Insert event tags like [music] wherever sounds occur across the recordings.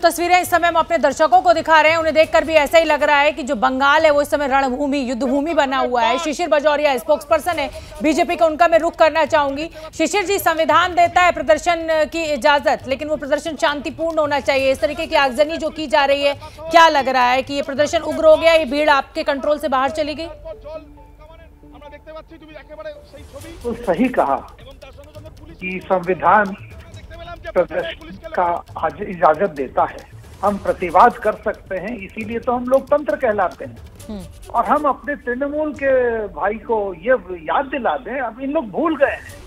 तस्वीरें इस समय हम अपने दर्शकों को दिखा रहे हैं। उन्हें देखकर भी ऐसा ही लग रहा है कि जो बंगाल है वो इस समय रणभूमि युद्धभूमि बना हुआ है। शिशिर बजौरिया स्पोक्स पर्सन है बीजेपी का उनका मैं रुख करना चाहूँगी। शिशिर जी संविधान देता है प्रदर्शन की इजाज़त लेकिन वो प्रदर्शन शांतिपूर्ण होना चाहिए। इस तरीके की आगजनी जो की जा रही है क्या लग रहा है कि ये प्रदर्शन उग्र हो गया? ये भीड़ आपके कंट्रोल से बाहर चली गई? तो सही कहा कि संविधान प्रदर्शन का आज इजाज़त देता है। हम प्रतिवाद कर सकते हैं इसीलिए तो हम लोकतंत्र कहलाते हैं। और हम अपने तृणमूल के भाई को ये याद दिला दें अब इन लोग भूल गए हैं।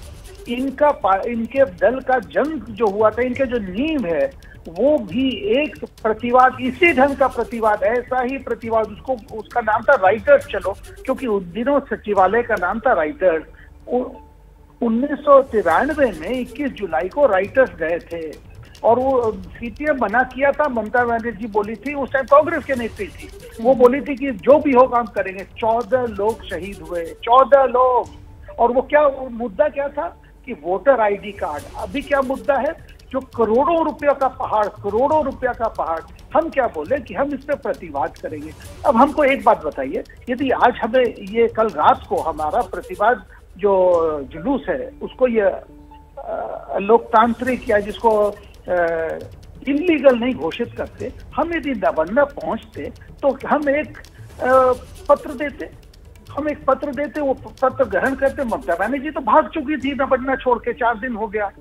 इनका इनके दल का जंग जो हुआ था इनके जो नींव है वो भी एक प्रतिवाद इसी ढंग का प्रतिवाद ऐसा ही प्रतिवाद उसको उसका नाम था राइटर्स चलो क्योंकि उन दिनों सचिवालय का नाम था राइटर्स। उन्नीस सौ तिरानवे में 21 जुलाई को राइटर्स गए थे और वो सीपीएम मना किया था ममता बनर्जी बोली थी उस टाइम कांग्रेस के नेत्री थी। वो बोली थी कि जो भी होगा हम करेंगे चौदह लोग शहीद हुए चौदह लोग। और वो क्या वो मुद्दा क्या था कि वोटर आईडी कार्ड अभी क्या मुद्दा है? जो करोड़ों रुपया का पहाड़ करोड़ों रुपया का पहाड़ हम क्या बोले कि हम इस पे प्रतिवाद करेंगे? अब हमको एक बात बताइए यदि आज हमें ये कल रात को हमारा प्रतिवाद जो जुलूस है, उसको ये लोकतांत्रिक या जिसको इलीगल नहीं घोषित करते, हम यदि नवन्ना पहुँचते तो हम एक पत्र देते। हम एक पत्र देते, वो पत्र ग्रहण करते, ममता बनर्जी तो भाग चुकी थी नवन्ना छोड़ के चार दिन हो गया।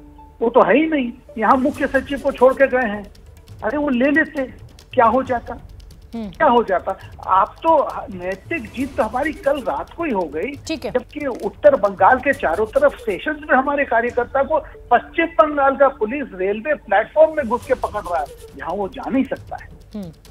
वो तो है ही नहीं, यहाँ मुख्य सचिव को छोड़ के गए हैं। अरे वो ले लेते, क्या हो जाता? क्या हो जाता? आप तो नैतिक जीत तो हमारी कल रात को ही हो गई। ठीक है। जबकि उत्तर बंगाल के चारों तरफ़ स्टेशन में हमारे कार्यकर्ता को पश्चिम बंगाल का पुलिस रेलवे प्लेटफॉर्म में घुस के पकड़ रहा है। जहाँ वो जा नहीं सकता है। हम्म,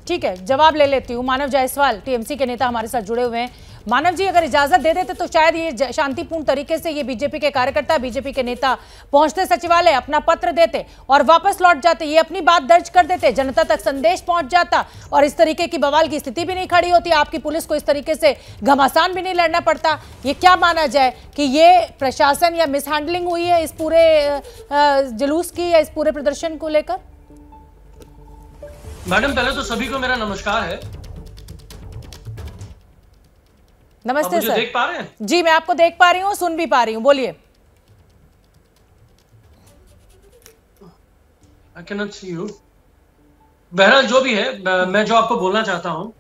ठीक है, जवाब ले लेती हूँ। मानव जायसवाल, टीएमसी के नेता हमारे साथ जुड़े हुए हैं। मानव जी, अगर इजाज़त दे देते तो शायद ये शांतिपूर्ण तरीके से ये बीजेपी के कार्यकर्ता, बीजेपी के नेता पहुँचते, सचिवालय अपना पत्र देते और वापस लौट जाते, ये अपनी बात दर्ज कर देते, जनता तक संदेश पहुँच जाता और इस तरीके की बवाल की स्थिति भी नहीं खड़ी होती। आपकी पुलिस को इस तरीके से घमासान भी नहीं लड़ना पड़ता। ये क्या माना जाए कि ये प्रशासन या मिसहैंडलिंग हुई है इस पूरे जुलूस की या इस पूरे प्रदर्शन को लेकर? मैडम पहले तो सभी को मेरा नमस्कार है। नमस्ते सर। देख पा रहे हैं? जी मैं आपको देख पा रही हूँ सुन भी पा रही हूँ। बोलिए। I can not see you बहरहाल जो भी है मैं- जो आपको बोलना चाहता हूँ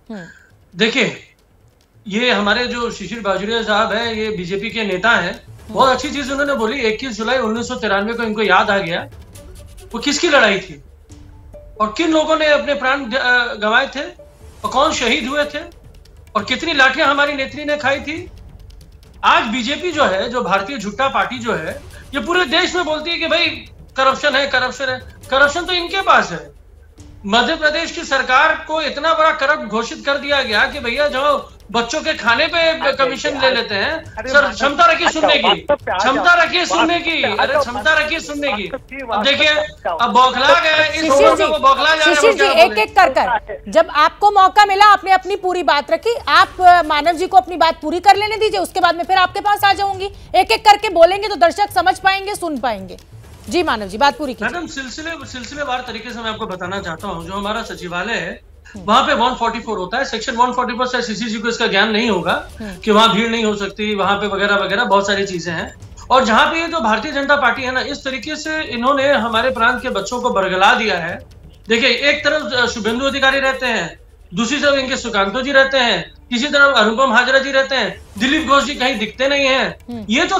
देखिए ये हमारे जो शिशिर बाजुरिया साहब है ये बीजेपी के नेता हैं। बहुत अच्छी चीज़ उन्होंने बोली 21 जुलाई उन्नीस सौ तिरानवे को इनको याद आ गया। वो किसकी लड़ाई थी? और किन लोगों ने अपने प्राण गंवाए थे? और कौन शहीद हुए थे? और कितनी लाठियाँ हमारी नेत्री ने खाई थी? आज बीजेपी जो है, जो भारतीय झुट्टा पार्टी जो है, ये पूरे देश में बोलती है कि भाई, करप्शन है करप्शन है। करप्शन तो इनके पास है। मध्य प्रदेश की सरकार को इतना बड़ा करप्ट घोषित कर दिया गया कि भैया जो बच्चों के खाने पे कमीशन ले लेते हैं। सर क्षमता रखिए अच्छा, सुनने की। वास्तव पे आ जाओ। क्षमता रखिए सुनने की। अरे क्षमता रखिए सुनने की। अब देखिए जाओ। अब बौखला गए इस शिशिर लोगों को बौखला शिशिर जी एक एक कर कर जब आपको मौका मिला आपने अपनी पूरी बात रखी आप मानव जी को अपनी बात पूरी कर लेने दीजिए उसके बाद में फिर आपके पास आ जाऊँगी। एक एक करके बोलेंगे तो दर्शक समझ पाएँगे सुन पाएँगे। जी मानव जी बात पूरी कीजिए। मैडम सिलसिले सिलसिलेवार तरीके से मैं आपको बताना चाहता हूँ। जो हमारा सचिवालय है वहाँ पे 144 होता है। सेक्शन 144 से सीसी जी को इसका ज्ञान नहीं होगा कि वहाँ भीड़ नहीं हो सकती वहाँ पे वगैरह वगैरह बहुत सारी चीज़ें हैं। और जहाँ पे ये जो भारतीय जनता पार्टी है ना इस तरीके से इन्होंने हमारे प्रांत के बच्चों को बरगला दिया है। देखिए एक तरफ़ शुभेंदु अधिकारी रहते हैं दूसरी तरफ़ इनके सुकांतो जी रहते हैं किसी तरफ़ अनुपम हाजरा जी रहते हैं दिलीप घोष जी कहीं दिखते नहीं हैं। ये जो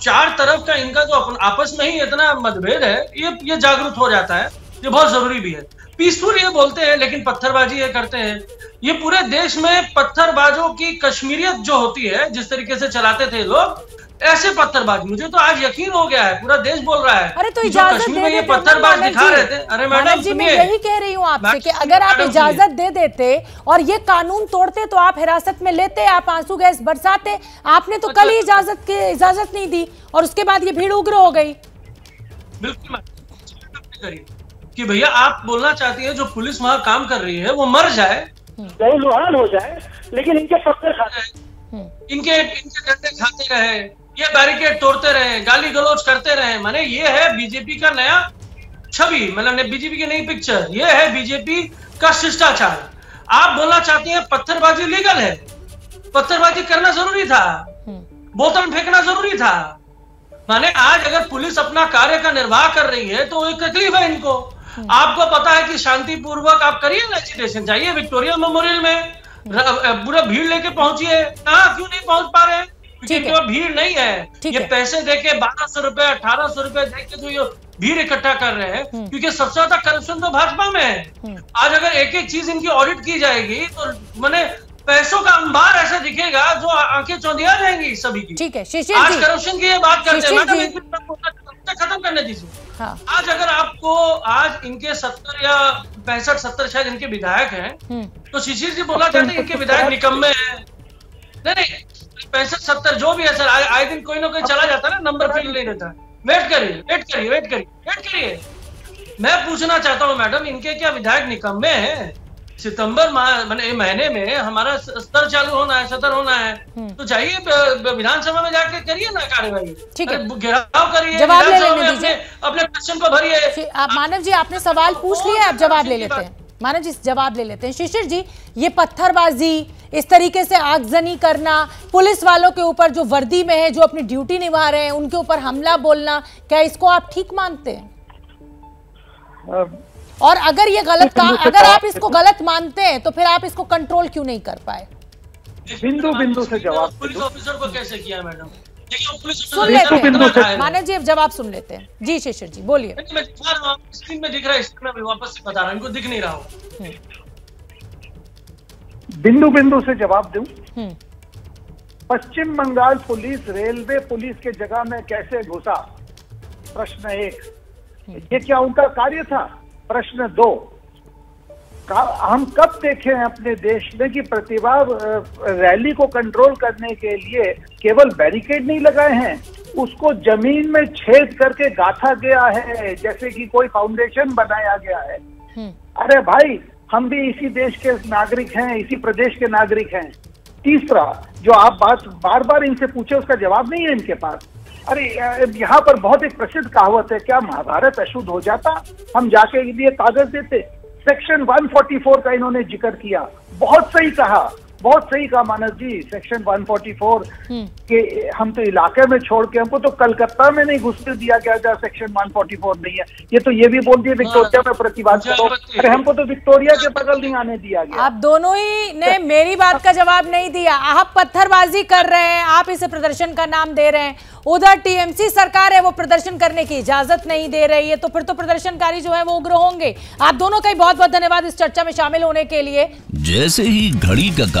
चार तरफ़ का इनका जो आपस में ही इतना मतभेद है ये ये जागरूक हो जाता है। ये बहुत ज़रूरी भी है। पीसफुल ये बोलते हैं लेकिन पत्थरबाजी ये करते हैं। ये पूरे देश में पत्थरबाजों की कश्मीरियत जो होती है जिस तरीके से चलाते थे लोग ऐसे पत्थरबाज। मुझे तो आज यकीन हो गया है पूरा देश बोल रहा है अरे तो इजाज़त कश्मीर दे में ये पत्थरबाज दिखा रहे थे। अरे मैडम जी मैं यही कह रही हूँ आपसे कि अगर आप इजाज़त दे देते और ये कानून तोड़ते तो आप हिरासत में लेते आप आँसू गैस बरसाते। आपने तो कल ही इजाज़त की इजाज़त नहीं दी और उसके बाद ये भीड़ उग्र हो गई। बिल्कुल कि भैया आप बोलना चाहती है जो पुलिस वहाँ काम कर रही है वो मर जाए। लहूलुहान हो जाए लेकिन इनके पत्थर खाते इनके इनके डंडे खाते रहे ये बैरिकेड तोड़ते रहे गाली गलौज करते रहे। माने ये है बीजेपी का नया छवि मतलब बीजेपी की नई पिक्चर ये है बीजेपी का शिष्टाचार। आप बोलना चाहती हैं पत्थरबाजी लीगल है। पत्थरबाजी करना ज़रूरी था। बोतल फेंकना ज़रूरी था। माने आज अगर पुलिस अपना कार्य का निर्वाह कर रही है तो एक तकलीफ़ है इनको। आपको पता है कि शांतिपूर्वक आप करिए ना एजिटेशन जाइए विक्टोरिया मेमोरियल में। पूरा भीड़ लेके पहुंचिए। कहा क्यों नहीं पहुँच पा रहे? क्योंकि भीड़ नहीं है। ये। पैसे देके बारह सौ रुपए अठारह सौ रुपए देके जो ये भीड़ इकट्ठा कर रहे हैं हम्म। क्योंकि सबसे ज़्यादा करप्शन तो भाजपा में है। हम्म। आज अगर एक एक चीज़ इनकी ऑडिट की जाएगी तो मैंने पैसों का अंबार ऐसा दिखेगा जो आँखें चौंधिया जाएँगी सभी की। ठीक है आज करप्शन की ये बात करते हैं। खत्म करने दीजिए। हाँ। आज अगर आपको आज इनके सत्तर या पैंसठ सत्तर शायद इनके विधायक हैं हम्म। तो शिशिर जी बोला चाहते हैं इनके विधायक निकम्मे हैं। नहीं नहीं पैंसठ सत्तर जो भी है सर आए दिन कोई ना कोई चला जाता है ना नंबर फिल नहीं रहता वेट करिए वेट करिए वेट करिए वेट करिए। मैं पूछना चाहता हूँ मैडम इनके क्या विधायक निकम्मे हैं? सितंबर माह महीने में हमारा स्तर चालू होना है सतर होना है। हम्म। तो जाइए विधानसभा में जाके करिए ना कार्यवाही। ठीक है। घेराव करिए जवाब ले लेने दीजिए। अपने क्वेश्चन को भरिए। आप मानव जी आपने सवाल पूछ लिया आप जवाब ले लेते हैं। मानव जी जवाब ले लेते हैं। शिशिर जी ये पत्थरबाजी इस तरीके से आगजनी करना पुलिस वालों के ऊपर जो वर्दी में है जो अपनी ड्यूटी निभा रहे हैं उनके ऊपर हमला बोलना क्या इसको आप ठीक मानते हैं? और अगर ये गलत [laughs] काम अगर आप इसको गलत मानते हैं तो फिर आप इसको कंट्रोल क्यों नहीं कर पाए? बिंदु बिंदु से जवाब पुलिस ऑफिसर को कैसे किया मैडम? सुन लेते हैं। मानव जी जवाब सुन लेते हैं। जी शिशिर जी बोलिए। स्क्रीन में दिख रहा है। मैं वापस से बता रहा हूँ। इनको दिख नहीं रहा हूँ। हम्म। बिंदु बिंदु से जवाब दूँ। हम्म। Paschim Bangal police railway police के जगह में कैसे घुसा? प्रश्न एक। हम्म। ये क्या उनका कार्य था? प्रश्न दो। हम कब देखे हैं अपने देश में कि प्रतिभा रैली को कंट्रोल करने के लिए केवल बैरिकेड नहीं लगाए हैं? उसको ज़मीन में छेद करके गाथा गया है जैसे कि कोई फाउंडेशन बनाया गया है। हम्म। अरे भाई हम भी इसी देश के नागरिक हैं इसी प्रदेश के नागरिक हैं। तीसरा जो आप बात बार बार इनसे पूछे उसका जवाब नहीं है इनके पास। अरे यहाँ पर बहुत एक प्रसिद्ध कहावत है, क्या महाभारत अशुद्ध हो जाता? हम जाके लिए कागज़ देते। सेक्शन 144 का इन्होंने ज़िक्र किया। बहुत सही कहा। बहुत सही कहा मानस जी सेक्शन 144 हम्म। के हम तो इलाके में छोड़ के हमको तो कलकत्ता में नहीं घुसने दिया गया जहाँ सेक्शन 144 नहीं है। ये तो ये भी बोल दिए विक्टोरिया में प्रतिवाद करो। अरे हमको तो विक्टोरिया के बगल नहीं आने दिया गया। आप दोनों ही ने मेरी बात का जवाब नहीं दिया। आप पत्थरबाजी कर रहे हैं आप इसे प्रदर्शन का नाम दे रहे हैं। उधर टीएमसी सरकार है वो प्रदर्शन करने की इजाज़त नहीं दे रही है तो फिर तो प्रदर्शनकारी जो है वो उग्र होंगे। आप दोनों का ही बहुत बहुत धन्यवाद इस चर्चा में शामिल होने के लिए। जैसे ही घड़ी का